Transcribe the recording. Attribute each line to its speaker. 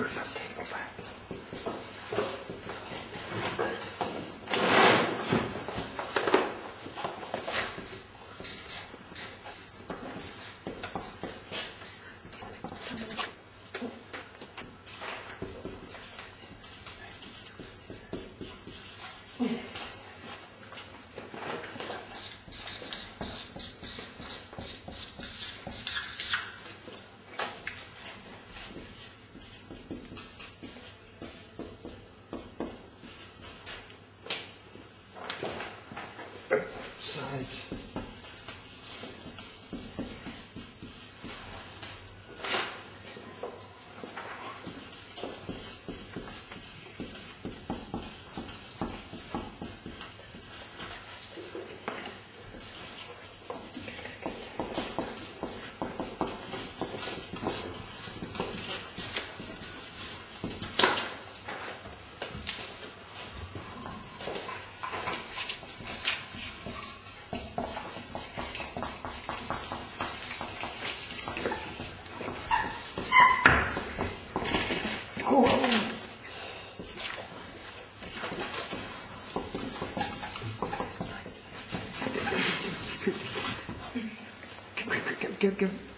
Speaker 1: Gracias. Give, give.